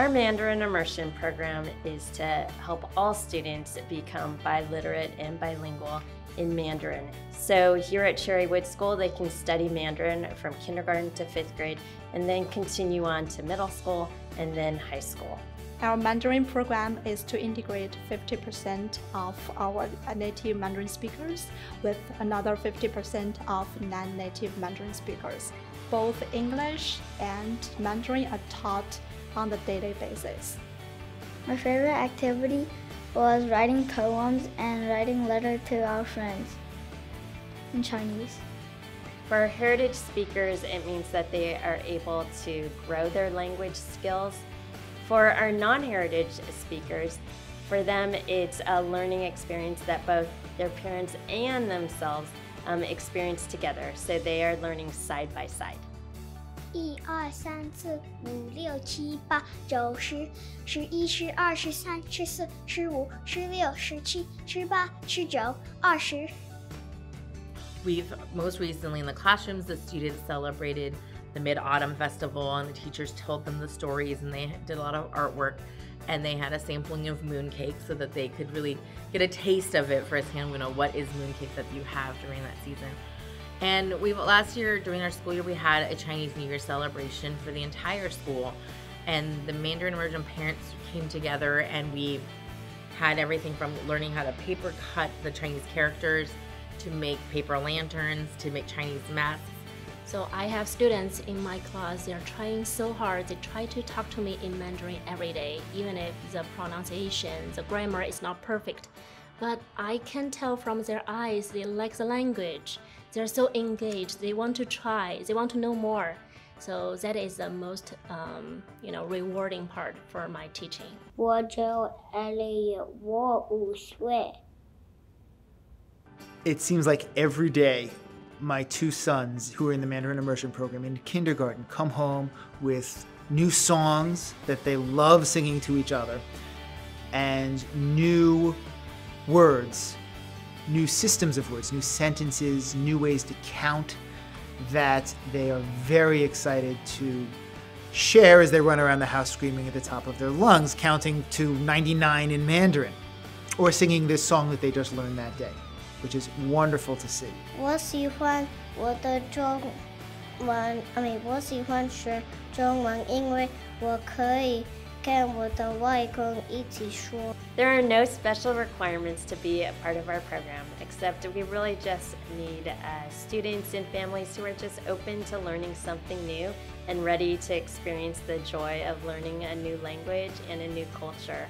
Our Mandarin immersion program is to help all students become biliterate and bilingual in Mandarin. So here at Cherrywood School, they can study Mandarin from kindergarten to fifth grade and then continue on to middle school and then high school. Our Mandarin program is to integrate 50% of our native Mandarin speakers with another 50% of non-native Mandarin speakers. Both English and Mandarin are taught on a daily basis. My favorite activity was writing poems and writing letters to our friends in Chinese. For heritage speakers, it means that they are able to grow their language skills. For our non-heritage speakers, for them it's a learning experience that both their parents and themselves um, experience together, so they are learning side by side. 一二三四五六七八九十十一十二十三十四十五十六十七十八十九二十。We've most recently in the classrooms, the students celebrated the Mid Autumn Festival, and the teachers told them the stories, and they did a lot of artwork. And they had a sampling of mooncake so that they could really get a taste of it firsthand. You know, what is mooncake that you have during that season? And we last year during our school year we had a Chinese New Year celebration for the entire school, and the Mandarin immersion parents came together and we had everything from learning how to paper cut the Chinese characters to make paper lanterns to make Chinese masks. So I have students in my class, they're trying so hard. They try to talk to me in Mandarin every day, even if the pronunciation, the grammar is not perfect. But I can tell from their eyes they like the language They're so engaged. They want to try. They want to know more. So that is the most, um, you know, rewarding part for my teaching. 我叫 Elliot，我五岁。 It seems like every day my two sons who are in the Mandarin immersion program in kindergarten come home with new songs that they love singing to each other and new words, new systems of words, new sentences, new ways to count that they are very excited to share as they run around the house screaming at the top of their lungs, counting to 99 in Mandarin, or singing this song that they just learned that day, which is wonderful to see. 我喜欢我的中文，I mean，我喜欢学中文，因为我可以跟我的外公一起说。 There are no special requirements to be a part of our program, except we really just need uh, students and families who are just open to learning something new and ready to experience the joy of learning a new language and a new culture.